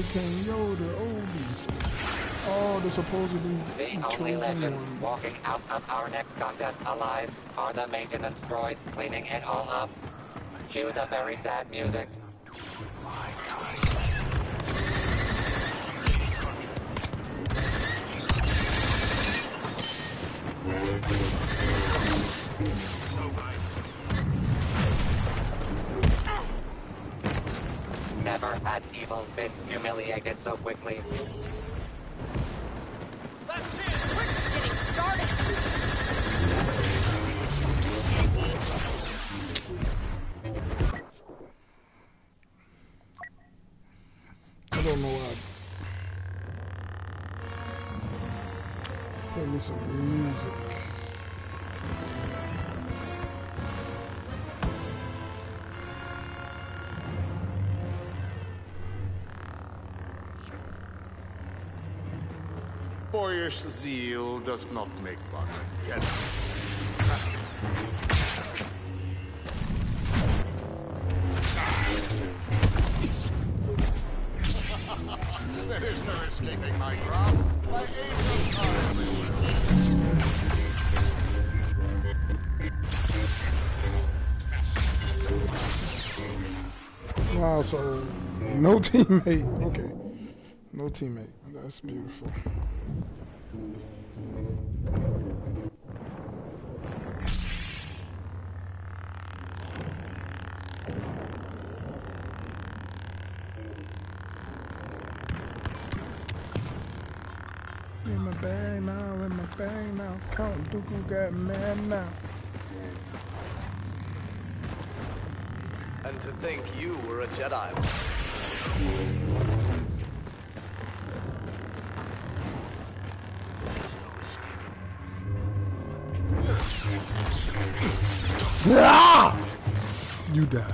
teammate came, yo, the oldies. Oh, the supposedly The only legends walking out of our next contest alive are the maintenance droids cleaning it all up. Cue the very sad music. Never evil been humiliated so quickly. I don't know why. Play me some music. Boyish zeal does not make one gentleman. there is no escaping my grasp. My angels are everywhere. Wow, so no teammate. Okay. No teammate. That's beautiful. In my bag now, in my bag now. Count Dooku got mad now. And to think you were a Jedi. You die.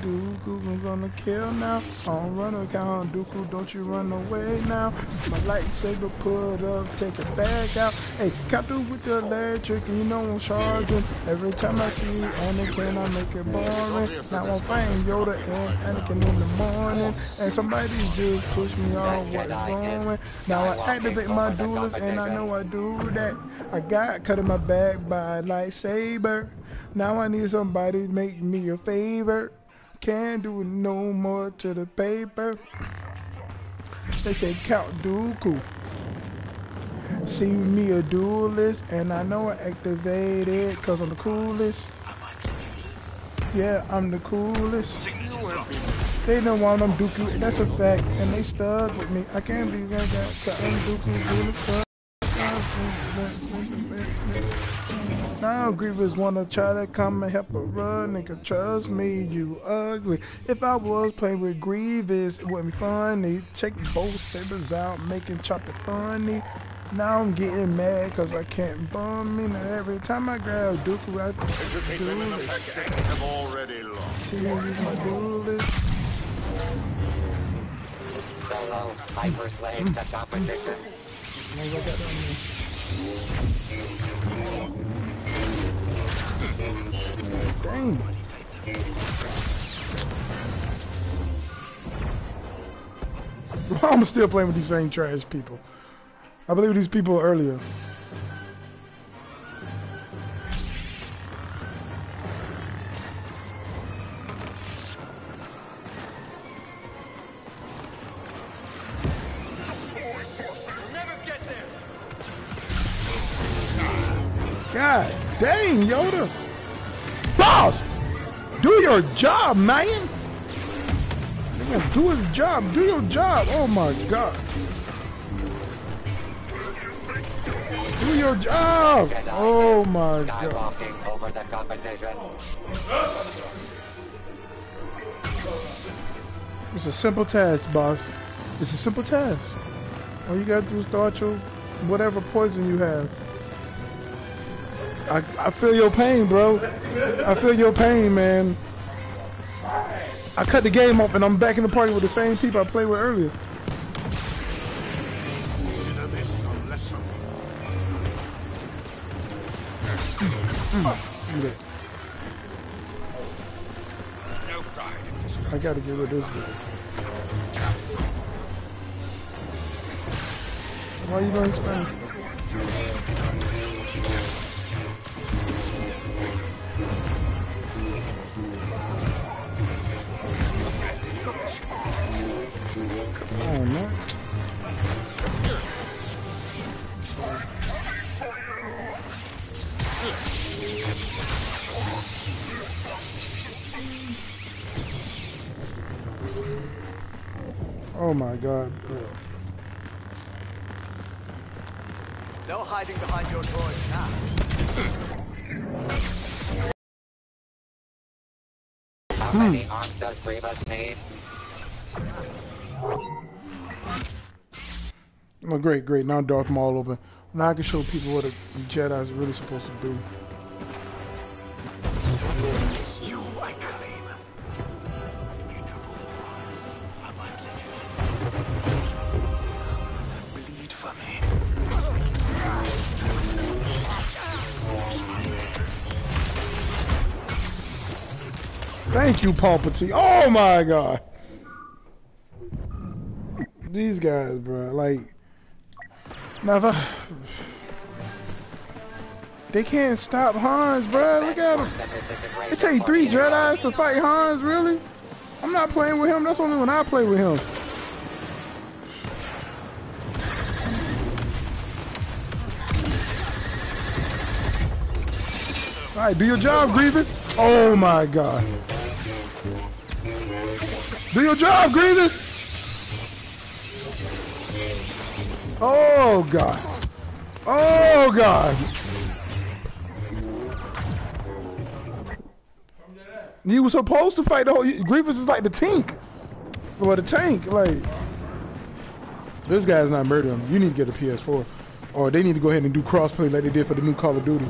Dooku, I'm gonna kill now. On run account, Dooku, don't you run away now. My lightsaber put up, take it back out. Hey, Captain with the electric, you know I'm charging. Every time I see Anakin, I make it boring. Now I'm fighting Yoda and Anakin in the morning. And somebody just pushed me off what's going. Now I activate my duelist, and I know I do that. I got cut in my back by lightsaber. Now I need somebody to make me a favor. Can't do no more to the paper. They say Count Dooku. See me a duelist, and I know I activated cause I'm the coolest. Yeah, I'm the coolest. They don't want them Dooku, that's a fact, and they stuck with me. I can't be that cause I'm Dooku. Now Grievous wanna try to come and help a run, nigga. Trust me, you ugly. If I was playing with Grievous, it wouldn't be funny. Take both sabers out, making chop it funny. Now I'm getting mad cause I can't bum me. Now every time I grab Duke, I do this. have already lost. See, my. Solo hyper slaves the competition. Now I got on me. Dang. I'm still playing with these same trash people. I believe these people earlier. God dang, Yoda. Boss! Do your job, man! Do his job. Do your job. Oh my god. Do your job. Oh my god. over the competition. It's a simple task, boss. It's a simple task. All you gotta do is throw your whatever poison you have. I, I feel your pain, bro. I feel your pain, man. I cut the game off and I'm back in the party with the same people I played with earlier. Consider this a lesson. No I gotta get rid of this dude. Why you doing Spanish? Oh my god. No hiding behind your toys now. Ah. How many arms does need? Oh, great, great. Now Darth Maul open. Now I can show people what a Jedi is really supposed to do. Thank you, Palpatine. Oh my god. These guys, bro. Like, never. they can't stop Hans, bro. Look at him. It take for three Jedi's to fight Hans, really? I'm not playing with him. That's only when I play with him. All right, do your job, Grievous. Oh my God. Do your job, Grievous. Oh God. Oh God. You were supposed to fight the whole. Grievous is like the tank. Well, the tank, like. This guy's not murdering him. You need to get a PS4. Or they need to go ahead and do crossplay like they did for the new Call of Duty.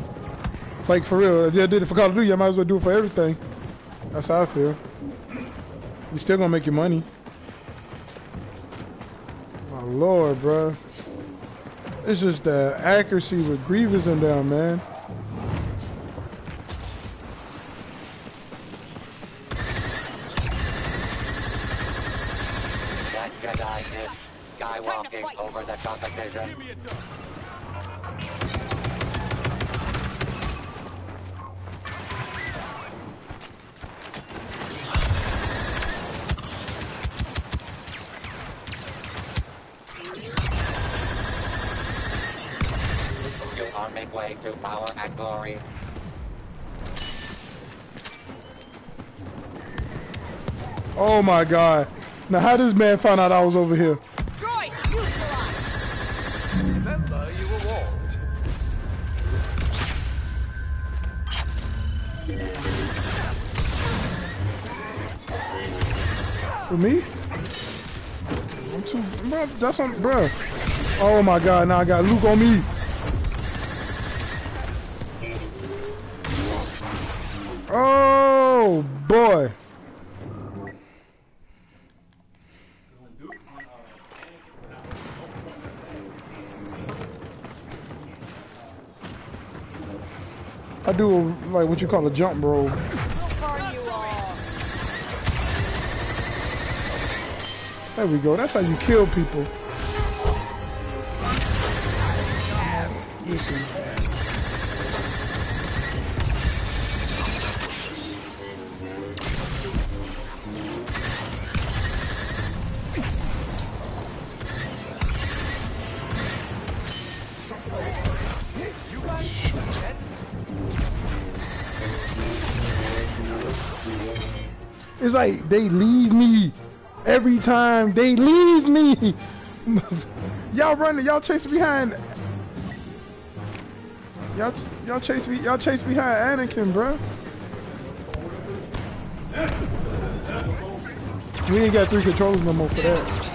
Like, for real. If they did it for Call of Duty, I might as well do it for everything. That's how I feel. You still gonna make your money. My lord, bruh. It's just the accuracy with Grievous in there, man. That Jedi is skywalking over the competition. You are midway to power and glory. Oh my god. Now how this man find out I was over here? Droid, neutralized! Remember, you were warned. For me? I'm too bro, that's on bro. Oh my god, now I got Luke on me. Boy. I do like what you call a jump all? There we go. That's how you kill people. Listen. It's like they leave me every time. They leave me. y'all running. Y'all chase behind. Y'all y'all chase me. Y'all chase behind Anakin, bro. We ain't got three controllers no more for that.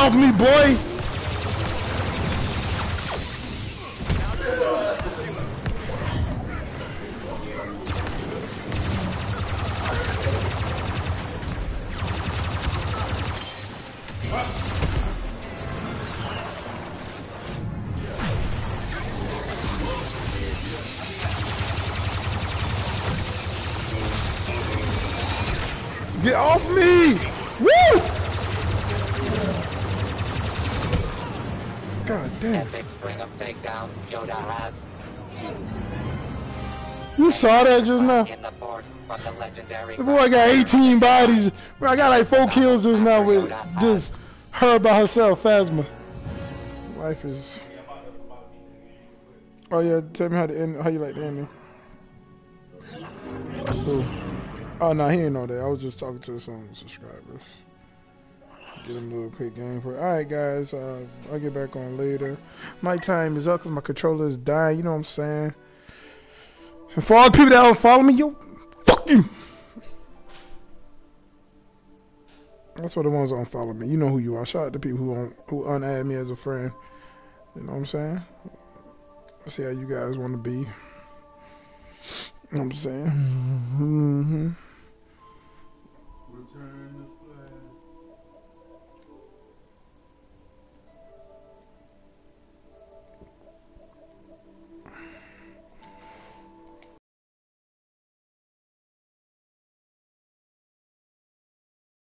off me, boy! Get off me! Woo! Damn. Epic string of takedowns Yoda has. You saw that just now? The the boy got 18 bodies. Bro, I got like four kills just now with just her by herself, Phasma. Life is. Oh yeah, tell me how to end. How you like the ending? Who? Oh no, he didn't know that. I was just talking to some subscribers. Get a little quick game for. All right, guys. Uh, I'll get back on later. My time is up because my controller is dying. You know what I'm saying? And for all the people that don't follow me, yo, fuck you. That's for the ones that don't follow me. You know who you are. Shout out to people who don't, who unadd me as a friend. You know what I'm saying? Let's see how you guys want to be. You know what I'm saying? Mm-hmm. Return